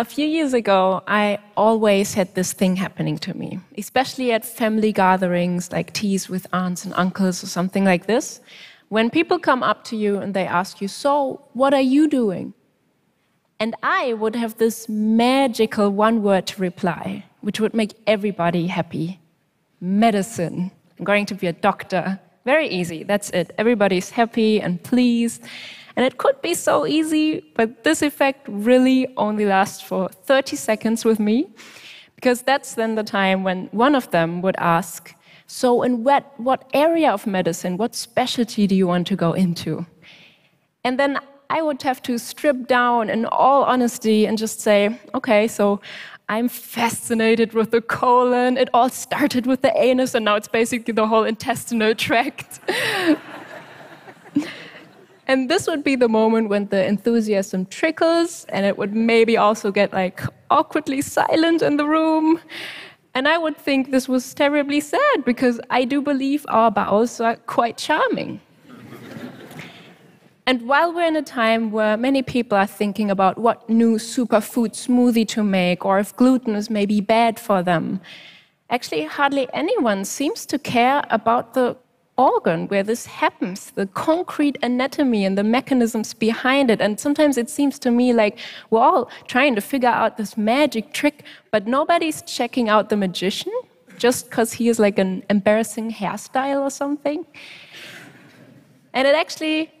A few years ago, I always had this thing happening to me, especially at family gatherings like teas with aunts and uncles or something like this. When people come up to you and they ask you, So, what are you doing? And I would have this magical one word to reply, which would make everybody happy medicine. I'm going to be a doctor. Very easy, that's it. Everybody's happy and pleased. And it could be so easy, but this effect really only lasts for 30 seconds with me, because that's then the time when one of them would ask, So, in what, what area of medicine, what specialty do you want to go into? And then I would have to strip down in all honesty and just say, Okay, so I'm fascinated with the colon. It all started with the anus, and now it's basically the whole intestinal tract. And this would be the moment when the enthusiasm trickles, and it would maybe also get like awkwardly silent in the room. And I would think this was terribly sad because I do believe our bowels are quite charming. and while we're in a time where many people are thinking about what new superfood smoothie to make or if gluten is maybe bad for them, actually hardly anyone seems to care about the organ where this happens, the concrete anatomy and the mechanisms behind it. And sometimes it seems to me like we're all trying to figure out this magic trick, but nobody's checking out the magician just because he has like an embarrassing hairstyle or something. And it actually,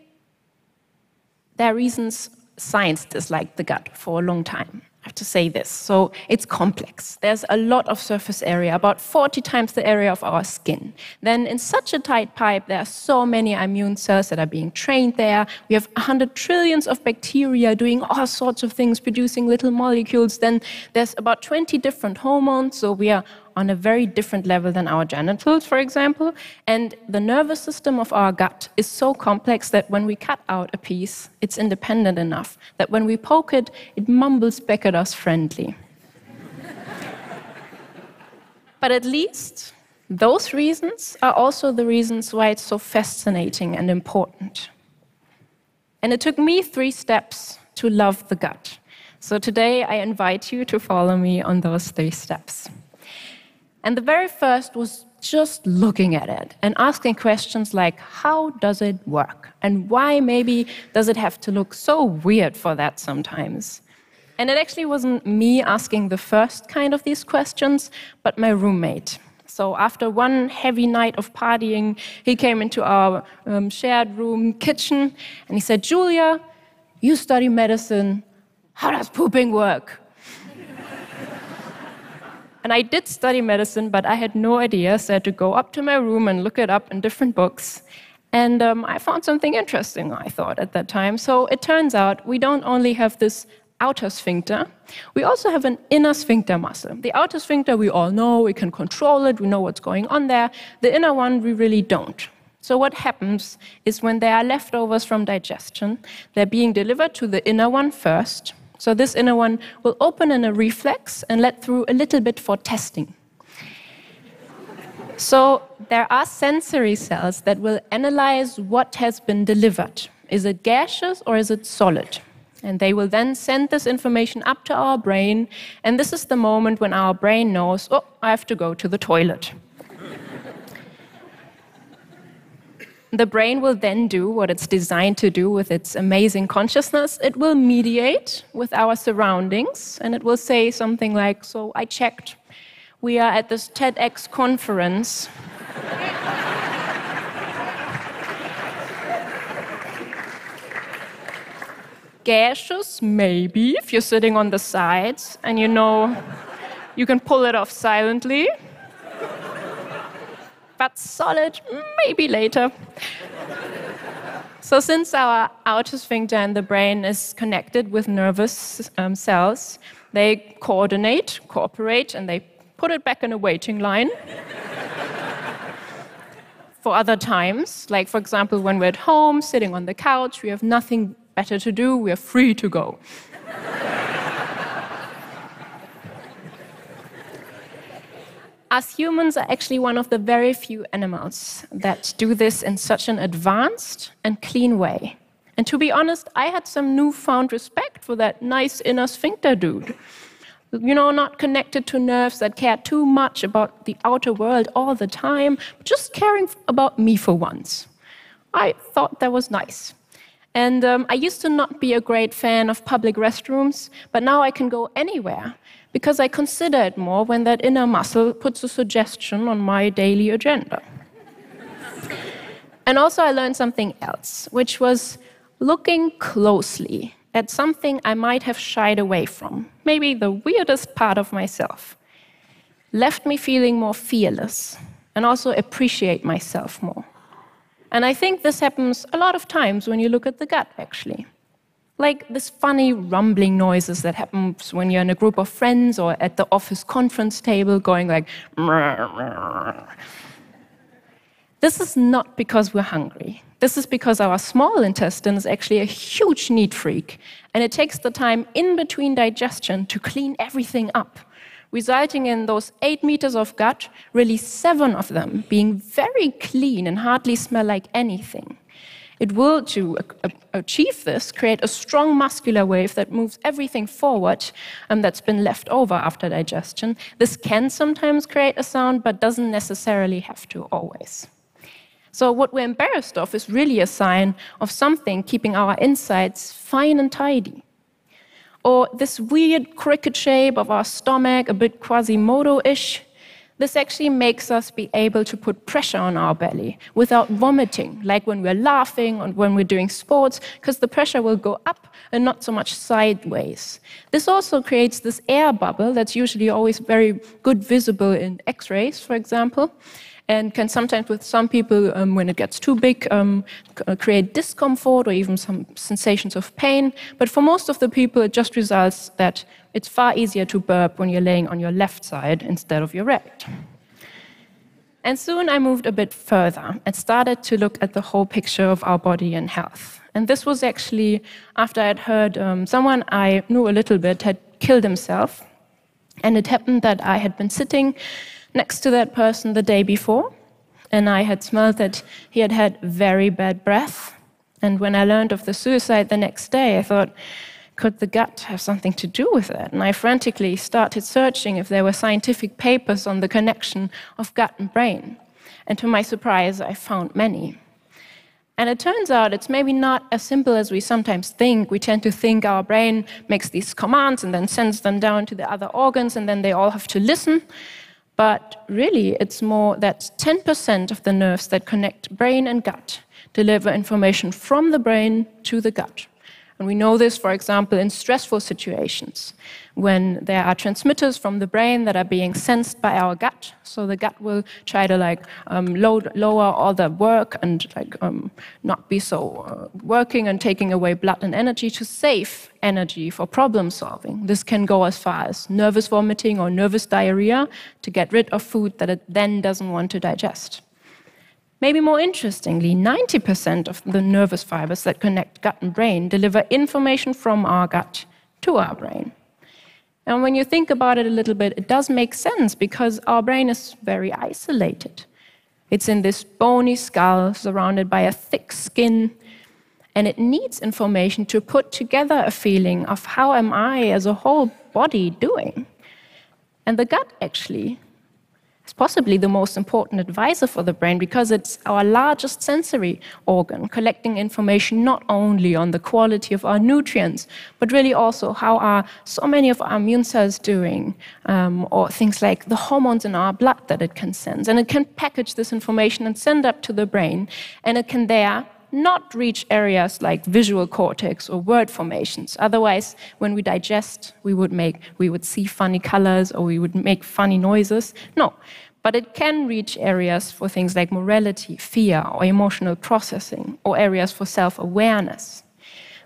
there are reasons science disliked the gut for a long time. I have to say this. So it's complex. There's a lot of surface area, about 40 times the area of our skin. Then in such a tight pipe, there are so many immune cells that are being trained there. We have 100 trillions of bacteria doing all sorts of things, producing little molecules. Then there's about 20 different hormones. So we are on a very different level than our genitals, for example. And the nervous system of our gut is so complex that when we cut out a piece, it's independent enough that when we poke it, it mumbles back at us friendly. but at least those reasons are also the reasons why it's so fascinating and important. And it took me three steps to love the gut. So today I invite you to follow me on those three steps. And the very first was just looking at it and asking questions like how does it work? And why maybe does it have to look so weird for that sometimes? And it actually wasn't me asking the first kind of these questions, but my roommate. So after one heavy night of partying, he came into our um, shared room kitchen and he said, Giulia, you study medicine. How does pooping work? And I did study medicine, but I had no idea, so I had to go up to my room and look it up in different books. And um, I found something interesting, I thought, at that time. So it turns out we don't only have this outer sphincter, we also have an inner sphincter muscle. The outer sphincter, we all know, we can control it, we know what's going on there. The inner one, we really don't. So, what happens is when there are leftovers from digestion, they're being delivered to the inner one first. So this inner one will open in a reflex and let through a little bit for testing. So there are sensory cells that will analyze what has been delivered. Is it gaseous or is it solid? And they will then send this information up to our brain. And this is the moment when our brain knows, oh, I have to go to the toilet. The brain will then do what it's designed to do with its amazing consciousness. It will mediate with our surroundings and it will say something like, So I checked. We are at this TEDx conference. Gaseous, maybe, if you're sitting on the sides and you know you can pull it off silently but solid maybe later. so, since our outer sphincter and the brain is connected with nervous um, cells, they coordinate, cooperate, and they put it back in a waiting line. for other times, like for example, when we're at home, sitting on the couch, we have nothing better to do, we are free to go. Us humans are actually one of the very few animals that do this in such an advanced and clean way. And to be honest, I had some newfound respect for that nice inner sphincter dude. You know, not connected to nerves that care too much about the outer world all the time, just caring about me for once. I thought that was nice. And um, I used to not be a great fan of public restrooms, but now I can go anywhere because I consider it more when that inner muscle puts a suggestion on my daily agenda. and also, I learned something else, which was looking closely at something I might have shied away from, maybe the weirdest part of myself, left me feeling more fearless and also appreciate myself more. And I think this happens a lot of times when you look at the gut, actually. Like this funny rumbling noises that happens when you're in a group of friends or at the office conference table going like This is not because we're hungry. This is because our small intestine is actually a huge neat freak, and it takes the time in between digestion to clean everything up, resulting in those eight meters of gut, really seven of them being very clean and hardly smell like anything. It will, to achieve this, create a strong muscular wave that moves everything forward um, that's been left over after digestion. This can sometimes create a sound, but doesn't necessarily have to always. So, what we're embarrassed of is really a sign of something keeping our insides fine and tidy. Or this weird cricket shape of our stomach, a bit Quasimodo ish. This actually makes us be able to put pressure on our belly without vomiting, like when we're laughing or when we're doing sports, because the pressure will go up and not so much sideways. This also creates this air bubble that's usually always very good visible in x rays, for example and can sometimes, with some people, um, when it gets too big, um, uh, create discomfort or even some sensations of pain. But for most of the people, it just results that it's far easier to burp when you're laying on your left side instead of your right. And soon I moved a bit further and started to look at the whole picture of our body and health. And this was actually after I'd heard um, someone I knew a little bit had killed himself. And it happened that I had been sitting next to that person the day before, and I had smelled that he had had very bad breath. And when I learned of the suicide the next day, I thought, could the gut have something to do with that? And I frantically started searching if there were scientific papers on the connection of gut and brain. And to my surprise, I found many. And it turns out it's maybe not as simple as we sometimes think. We tend to think our brain makes these commands and then sends them down to the other organs, and then they all have to listen. But really, it's more that 10% of the nerves that connect brain and gut deliver information from the brain to the gut. And we know this, for example, in stressful situations, when there are transmitters from the brain that are being sensed by our gut. So the gut will try to like um, load, lower all the work and like um, not be so uh, working and taking away blood and energy to save energy for problem solving. This can go as far as nervous vomiting or nervous diarrhea to get rid of food that it then doesn't want to digest. Maybe more interestingly, 90% of the nervous fibers that connect gut and brain deliver information from our gut to our brain. And when you think about it a little bit, it does make sense because our brain is very isolated. It's in this bony skull surrounded by a thick skin, and it needs information to put together a feeling of how am I as a whole body doing. And the gut actually it's possibly the most important advisor for the brain because it's our largest sensory organ, collecting information not only on the quality of our nutrients, but really also how are so many of our immune cells doing, um, or things like the hormones in our blood that it can sense. And it can package this information and send up to the brain, and it can there not reach areas like visual cortex or word formations. Otherwise, when we digest, we would make we would see funny colors or we would make funny noises. No. But it can reach areas for things like morality, fear, or emotional processing, or areas for self awareness.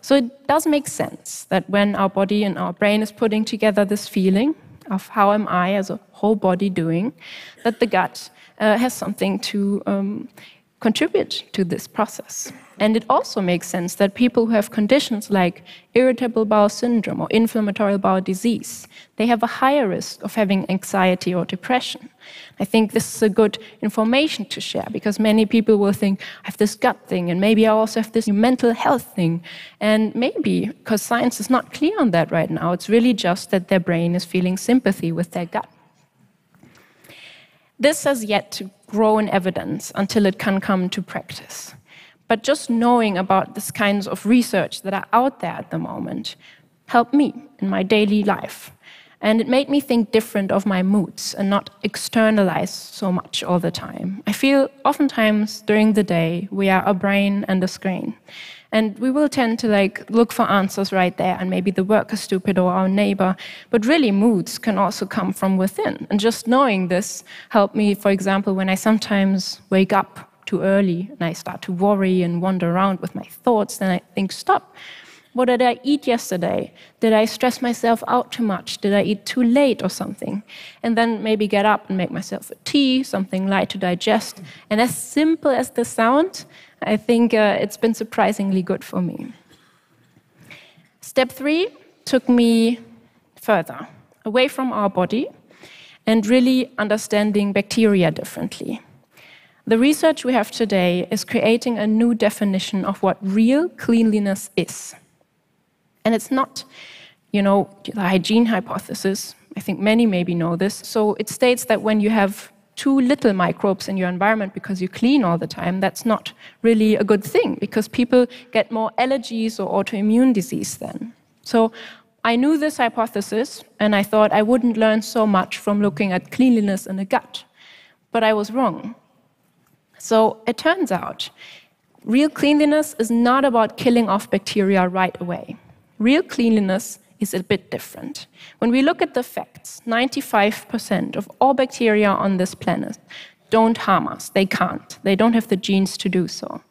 So it does make sense that when our body and our brain is putting together this feeling of how am I as a whole body doing, that the gut uh, has something to um, contribute to this process. And it also makes sense that people who have conditions like irritable bowel syndrome or inflammatory bowel disease, they have a higher risk of having anxiety or depression. I think this is a good information to share because many people will think, I have this gut thing, and maybe I also have this mental health thing. And maybe, because science is not clear on that right now, it's really just that their brain is feeling sympathy with their gut. This has yet to grow in evidence until it can come to practice. But just knowing about these kinds of research that are out there at the moment helped me in my daily life. And it made me think different of my moods and not externalize so much all the time. I feel oftentimes during the day we are a brain and a screen. And we will tend to like look for answers right there, and maybe the work is stupid or our neighbor. But really, moods can also come from within. And just knowing this helped me, for example, when I sometimes wake up too early and I start to worry and wander around with my thoughts, then I think, stop. What did I eat yesterday? Did I stress myself out too much? Did I eat too late or something? And then maybe get up and make myself a tea, something light to digest. And as simple as this sounds, I think uh, it's been surprisingly good for me. Step three took me further, away from our body, and really understanding bacteria differently. The research we have today is creating a new definition of what real cleanliness is. And it's not, you know, the hygiene hypothesis. I think many maybe know this. So it states that when you have too little microbes in your environment because you clean all the time, that's not really a good thing because people get more allergies or autoimmune disease then. So I knew this hypothesis and I thought I wouldn't learn so much from looking at cleanliness in the gut. But I was wrong. So it turns out real cleanliness is not about killing off bacteria right away. Real cleanliness is a bit different. When we look at the facts, 95% of all bacteria on this planet don't harm us. They can't. They don't have the genes to do so.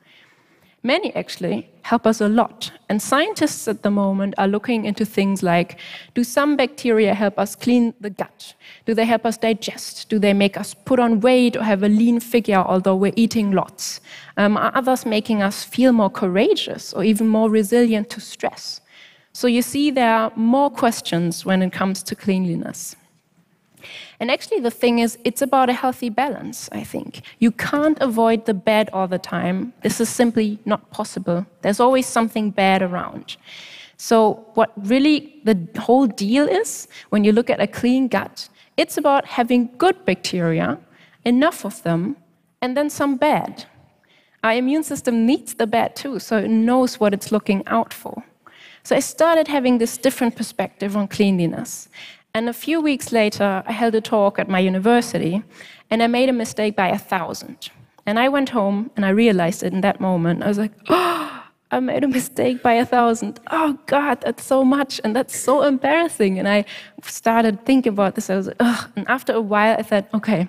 Many actually help us a lot. And scientists at the moment are looking into things like do some bacteria help us clean the gut? Do they help us digest? Do they make us put on weight or have a lean figure, although we're eating lots? Um, are others making us feel more courageous or even more resilient to stress? So you see, there are more questions when it comes to cleanliness. And actually, the thing is, it's about a healthy balance, I think. You can't avoid the bad all the time. This is simply not possible. There's always something bad around. So, what really the whole deal is, when you look at a clean gut, it's about having good bacteria, enough of them, and then some bad. Our immune system needs the bad too, so it knows what it's looking out for. So I started having this different perspective on cleanliness. And a few weeks later, I held a talk at my university, and I made a mistake by a thousand. And I went home and I realized it in that moment. I was like, oh, I made a mistake by a thousand. Oh God, that's so much, and that's so embarrassing. And I started thinking about this. I was, ugh. And after a while, I thought, okay,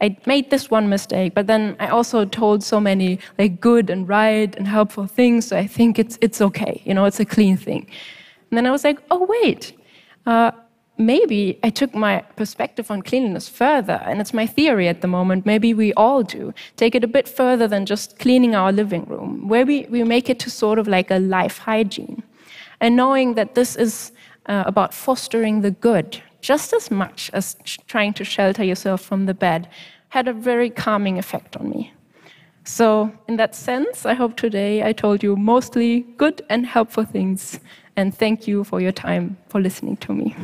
I made this one mistake, but then I also told so many like good and right and helpful things. So I think it's it's okay. You know, it's a clean thing. And then I was like, oh wait. Uh, maybe I took my perspective on cleanliness further, and it's my theory at the moment. Maybe we all do. Take it a bit further than just cleaning our living room, where we, we make it to sort of like a life hygiene. And knowing that this is uh, about fostering the good just as much as trying to shelter yourself from the bad had a very calming effect on me. So, in that sense, I hope today I told you mostly good and helpful things and thank you for your time for listening to me.